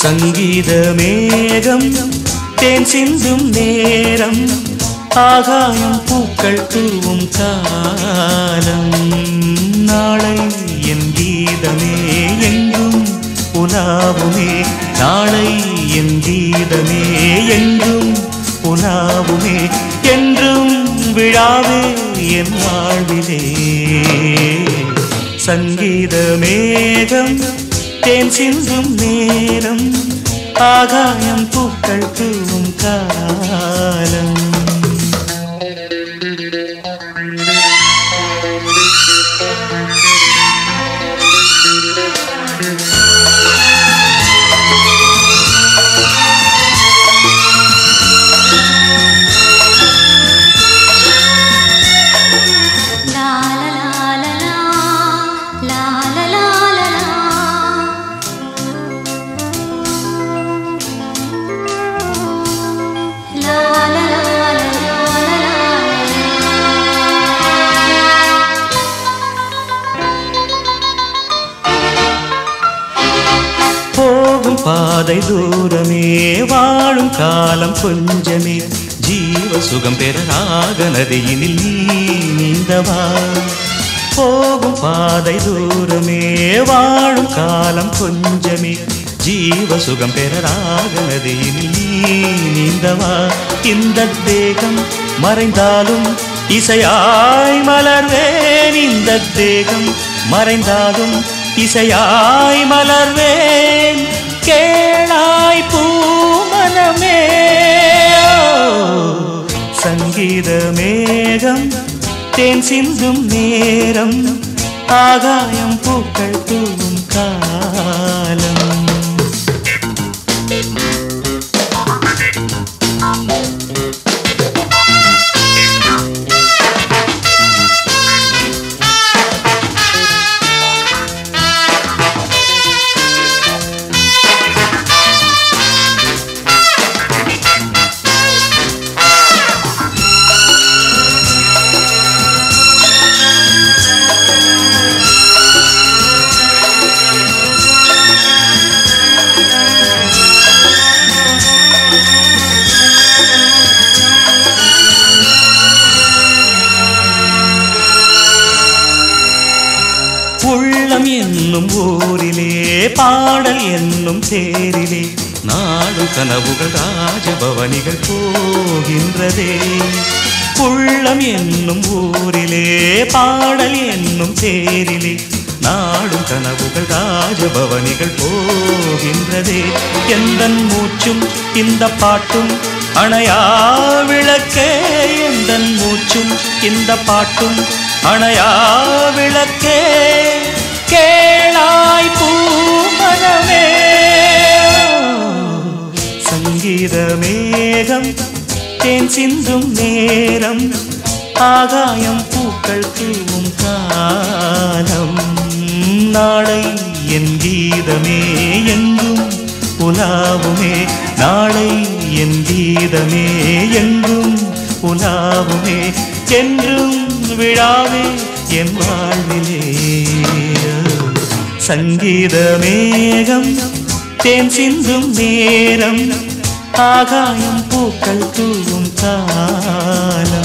சங்கீத மேகம் தேன் சிந்தும் நேரம் ஆகாயம் பூக்கள் தூவும் காலம். நாளை என் கீதமே எங்கும் உலாவுமே. நாளை என் கீதமே எங்கும் உலாவுமே. என்றும் விழாவே என் வாழ்விலே. சங்கீத மேகம் தேன் சிந்தும் நேரம் ஆகாயம் பூக்கள் தூவும் காலம் பாதை தூரமே வாழும் காலம் கொஞ்சமே. ஜீவ சுகம் பெற ராக நதியினில் நீ நீந்தவா? போகும் பாதை தூரமே வாழும் காலம் கொஞ்சமே. ஜீவ சுகம் பெற ராக நதியினில் நீ நீந்தவா? இந்த தேகம் மறைந்தாலும் இசையாய் மலர்வேன். இந்த தேகம் மறைந்தாலும் இசையாய் மலர்வேன் கேளாய் பூமனமே. சங்கீத மேகம் தேன் சிந்தும் நேரம் ஆகாயம் பூக்கள் தூவும் காலம் ஊரிலே பாடல் என்னும் சேரிலே நாடு கனவுகள் ராஜபவனிகள் போகின்றதே. உள்ளம் என்னும் ஊரிலே பாடல் என்னும் சேரிலே நாடும் கனவுகள் ராஜபவனிகள் போகின்றதே. எந்த மூச்சும் இந்த பாட்டும் அணையா விளக்கே. எந்த மூச்சும் இந்த பாட்டும் அணையா விளக்கே. கே கேளாய் பூமனமே சங்கீத மேகம் தேன் சிந்தும் நேரம் ஆகாயம் பூக்கள் தூவும் காலம். நாளை என் கீதமே எங்கும் உலாவுமே. நாளை என் கீதமே எங்கும் உலாவுமே. என்றும் விழாவே என் வாழ்விலே. സംഗീതമേകം തേൻ സിന്ധും നേരം ആകാശം പൂക്കൾ തൂവും കാലം.